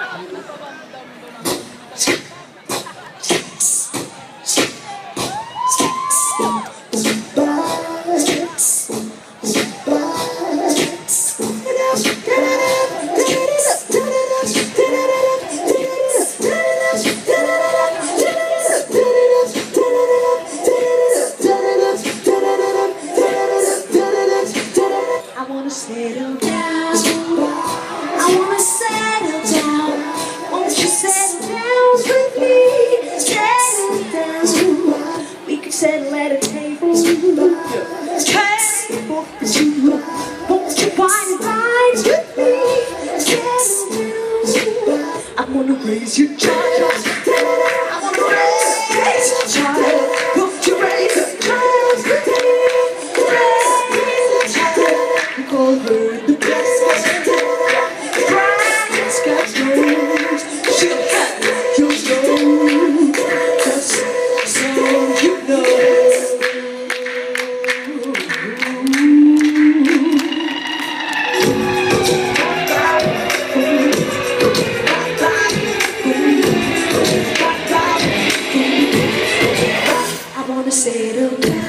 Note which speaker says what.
Speaker 1: I wanna settle down. I wanna raise your charges. parceiro.